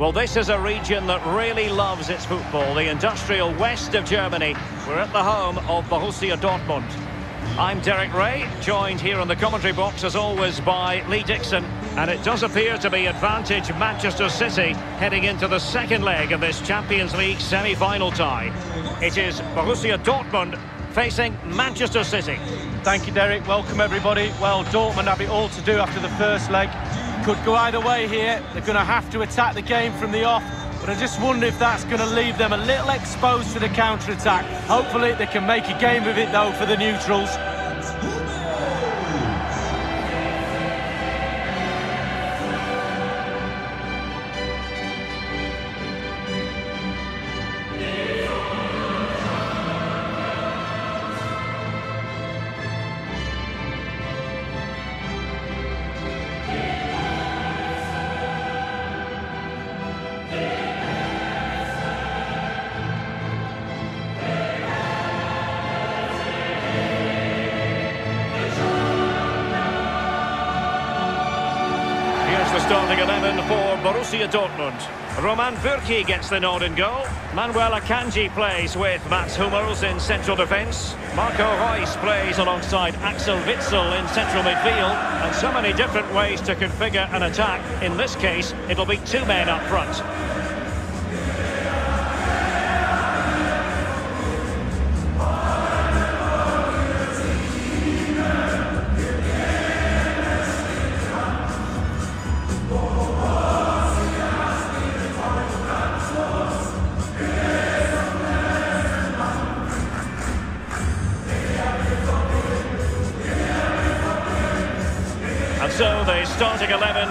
Well, this is a region that really loves its football, the industrial west of Germany. We're at the home of Borussia Dortmund. I'm Derek Ray, joined here on the commentary box as always by Lee Dixon. And it does appear to be advantage Manchester City heading into the second leg of this Champions League semi-final tie. It is Borussia Dortmund facing Manchester City. Thank you, Derek. Welcome, everybody. Well, Dortmund have it all to do after the first leg. Could go either way here. They're going to have to attack the game from the off. But I just wonder if that's going to leave them a little exposed to the counter-attack. Hopefully they can make a game of it, though, for the neutrals. Starting 11 for Borussia Dortmund. Roman Bürki gets the nod in goal. Manuel Akanji plays with Mats Hummels in central defence. Marco Reus plays alongside Axel Witsel in central midfield. And so many different ways to configure an attack. In this case, it'll be two men up front.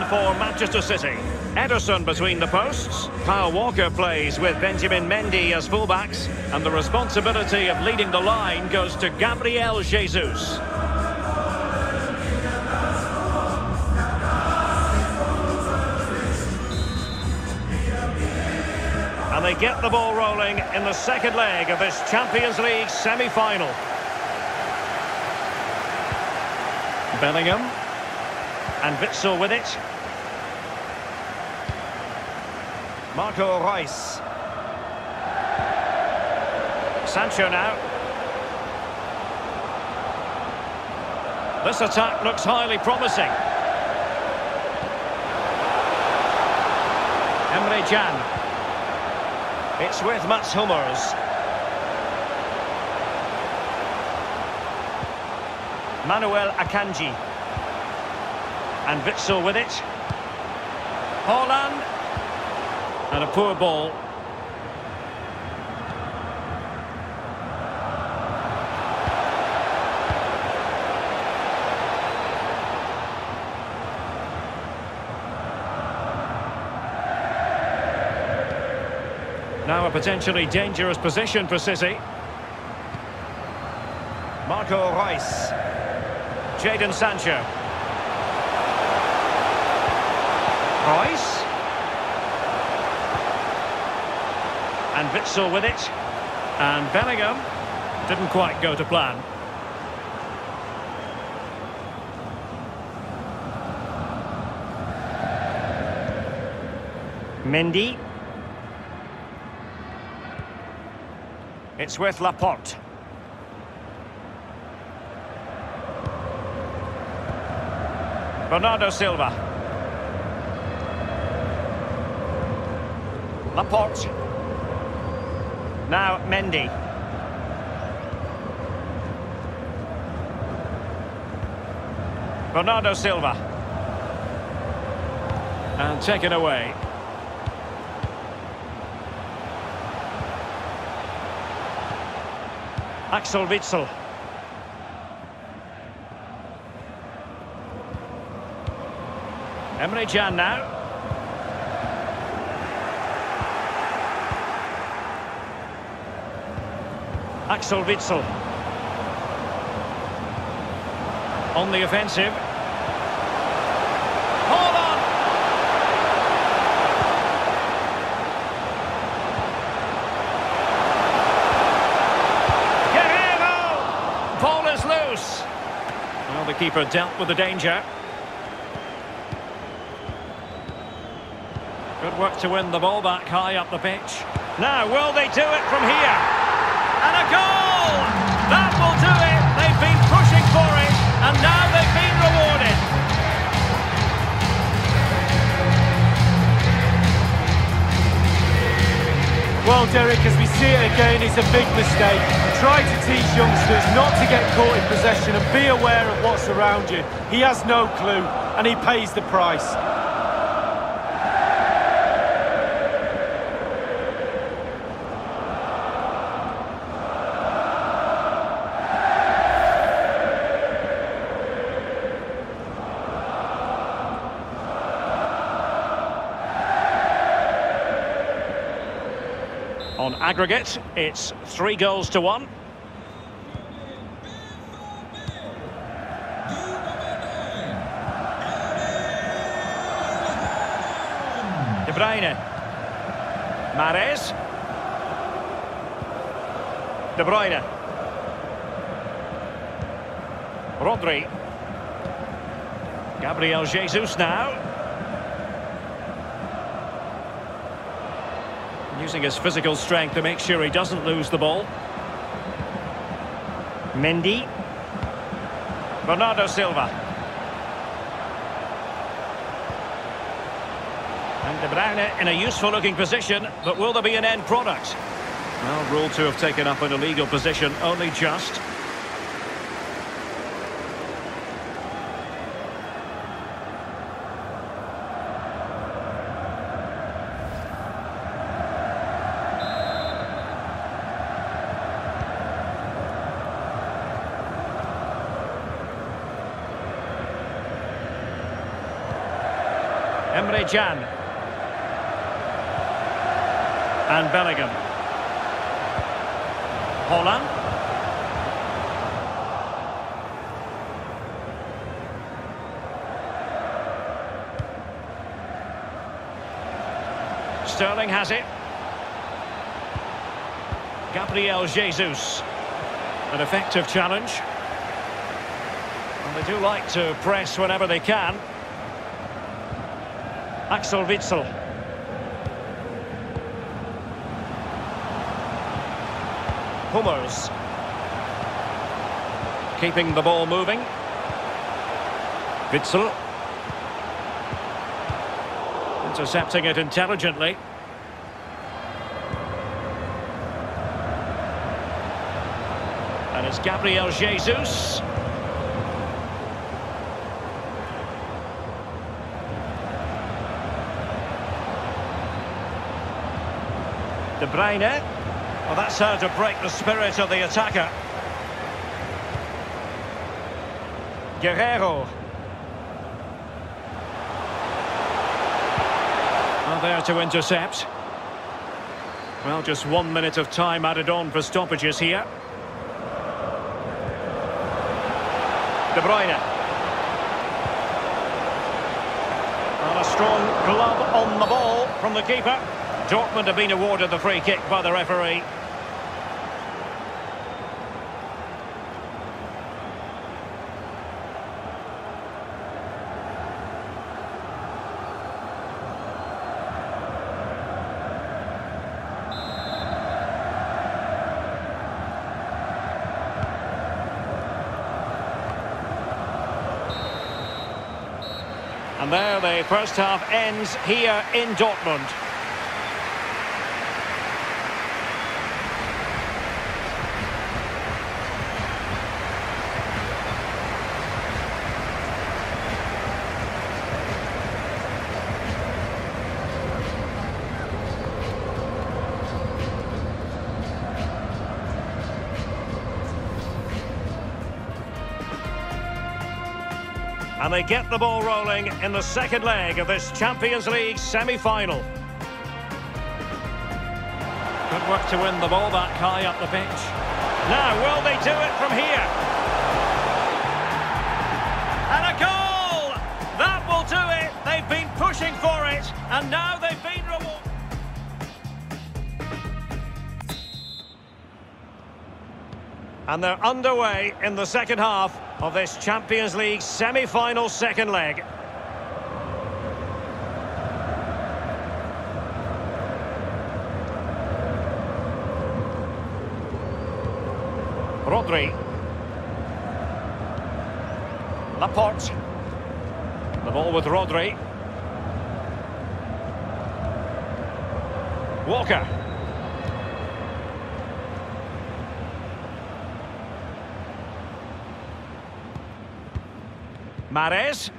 For Manchester City. Ederson between the posts. Kyle Walker plays with Benjamin Mendy as fullbacks. And the responsibility of leading the line goes to Gabriel Jesus. And they get the ball rolling in the second leg of this Champions League semi-final. Bellingham. And Witsel with it. Marco Reus. Sancho now. This attack looks highly promising. Emre Can. It's with Mats Hummels. Manuel Akanji. And Witsel with it. Haaland. And a poor ball. Now a potentially dangerous position for City. Marco Reus. Jadon Sancho. Reus. And Witsel with it. And Bellingham didn't quite go to plan. Mendy. It's with Laporte. Bernardo Silva. Laporte. Now Mendy. Bernardo Silva. And taken away. Axel Witsel. Emre Can now. Axel Witsel. On the offensive. Haaland! Guerreiro! Ball is loose. Well, the keeper dealt with the danger. Good work to win the ball back high up the pitch. Now, will they do it from here? And a goal! That will do it! They've been pushing for it, and now they've been rewarded. Well, Derek, as we see it again, it's a big mistake. Try to teach youngsters not to get caught in possession and be aware of what's around you. He has no clue, and he pays the price. On aggregate, it's three goals to one. De Bruyne. Mahrez. De Bruyne. Rodri. Gabriel Jesus now. Using his physical strength to make sure he doesn't lose the ball. Mendy. Bernardo Silva. And De Bruyne in a useful looking position, but will there be an end product? Well, ruled to have taken up an illegal position, only just. Emre Can. And Bellingham. Haaland. Sterling has it. Gabriel Jesus. An effective challenge. And they do like to press whenever they can. Axel Witsel. Hummels. Keeping the ball moving. Witsel. Intercepting it intelligently. And it's Gabriel Jesus. De Bruyne. Well, that's how to break the spirit of the attacker. Guerreiro. Well, there to intercept. Well, just one minute of time added on for stoppages here. De Bruyne. And a strong glove on the ball from the keeper. Dortmund have been awarded the free kick by the referee. And there the first half ends here in Dortmund. And they get the ball rolling in the second leg of this Champions League semi-final. Good work to win the ball back high up the pitch. Now, will they do it from here? And a goal! That will do it! They've been pushing for it, and now they've been rewarded. And they're underway in the second half of this Champions League semi-final second leg. Rodri. Laporte. The ball with Rodri. Walker. Mahrez.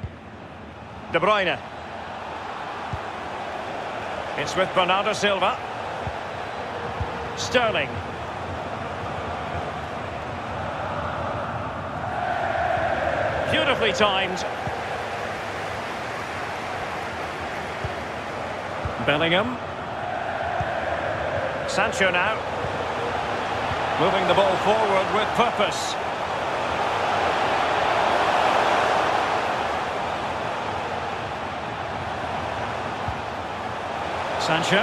De Bruyne. It's with Bernardo Silva. Sterling. Beautifully timed. Bellingham. Sancho now. Moving the ball forward with purpose. Sancho.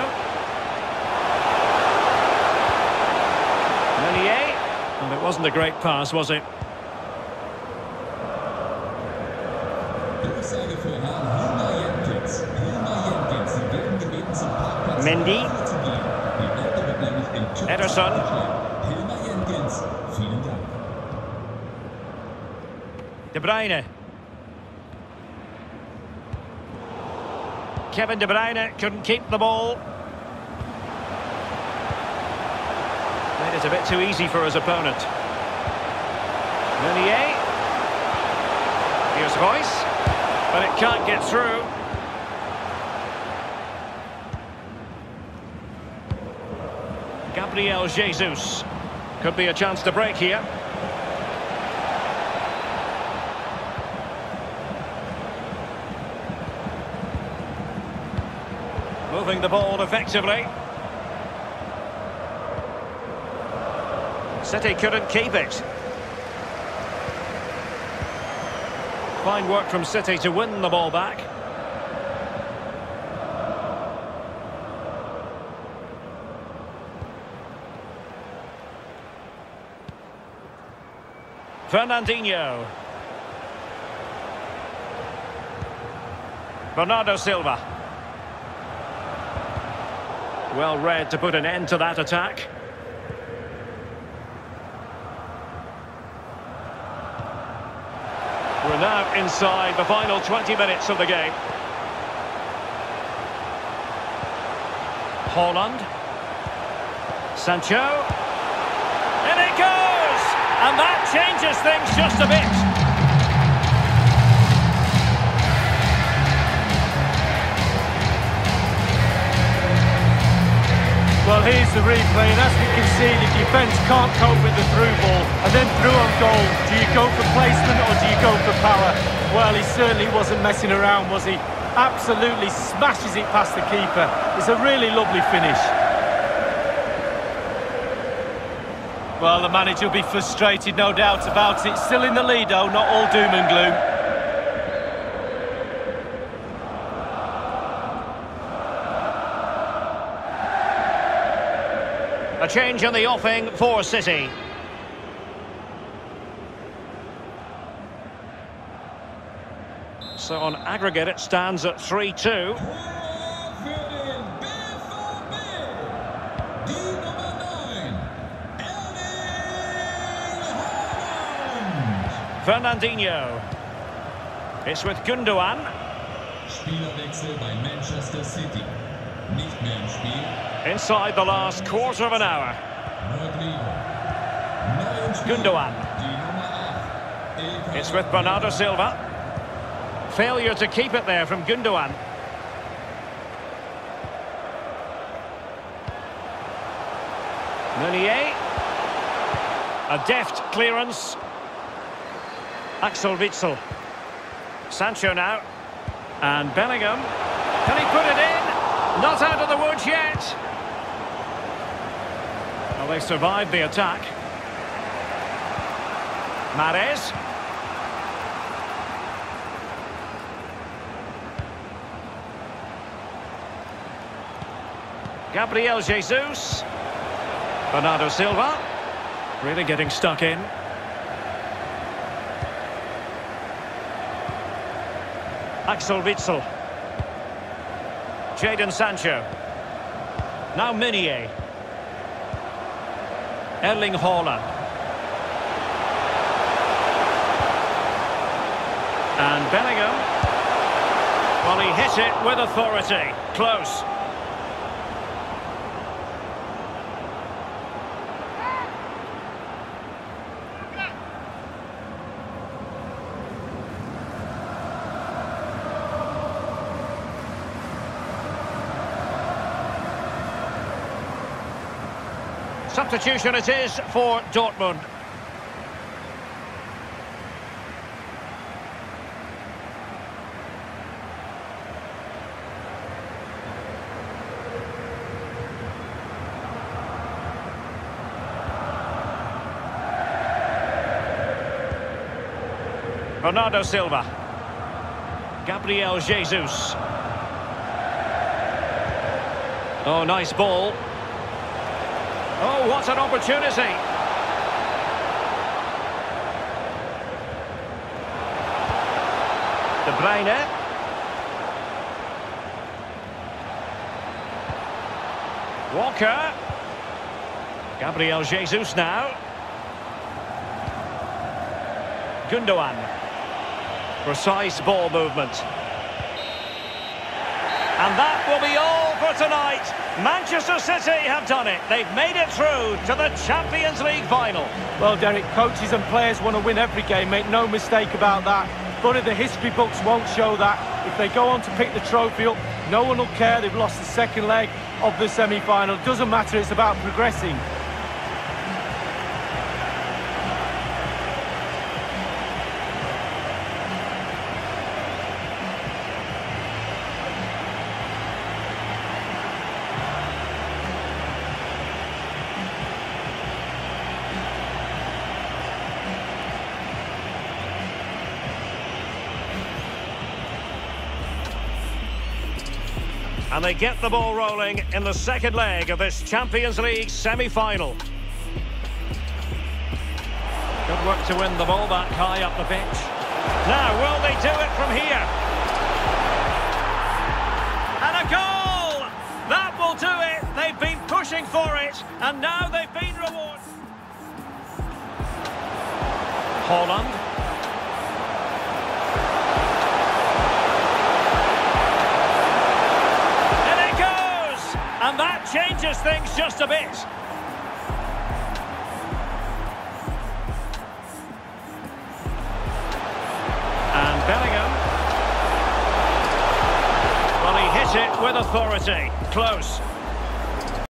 Meunier. And it wasn't a great pass, was it? Mendy. für Herrn Hilmar Kevin De Bruyne couldn't keep the ball. Made it a bit too easy for his opponent. Meunier. Here's Voice. But it can't get through. Gabriel Jesus. Could be a chance to break here. Moving the ball effectively. City couldn't keep it. Fine work from City to win the ball back. Fernandinho. Bernardo Silva. Well read to put an end to that attack. We're now inside the final 20 minutes of the game. Haaland. Sancho. And it goes! And that changes things just a bit. Replay, and as we can see, the defence can't cope with the through ball, and then through on goal. Do you go for placement or do you go for power? Well, he certainly wasn't messing around, was he? Absolutely smashes it past the keeper. It's a really lovely finish. Well, the manager will be frustrated, no doubt about it. Still in the lead, though, not all doom and gloom. A change in the offing for City. So on aggregate it stands at 3-2. Für den BVB, die Nummer 9, Erling Haaland. Fernandinho. It's with Gundogan. Spielerwechsel bei Manchester City. Nicht mehr im Spiel. Inside the last quarter of an hour. Gundogan. Die Nummer 8. Ilkay It's with Bernardo Silva. Failure to keep it there from Gundogan. Meunier. A deft clearance. Axel Witsel. Sancho now. And Bellingham. Can he put it in? Not out of the woods yet. Well, they survived the attack. Mahrez. Gabriel Jesus. Bernardo Silva. Really getting stuck in. Axel Witsel. Jadon Sancho. Now Meunier. Erling Haaland. And Bellingham. Well, he hit it with authority. Close. Substitution it is for Dortmund. Bernardo Silva. Gabriel Jesus. Oh, nice ball. Oh, what an opportunity. De Bruyne. Walker. Gabriel Jesus now. Gundogan. Precise ball movement. And that will be all for tonight. Manchester City have done it. They've made it through to the Champions League final. Well, Derek, coaches and players want to win every game, make no mistake about that. But the history books won't show that. If they go on to pick the trophy up, no one will care they've lost the second leg of the semi-final. Doesn't matter, it's about progressing. And they get the ball rolling in the second leg of this Champions League semi-final. Good work to win the ball back high up the pitch. Now, will they do it from here? And a goal! That will do it! They've been pushing for it, and now they've been rewarded. Haaland. That changes things just a bit. And Bellingham. Well, he hit it with authority. Close.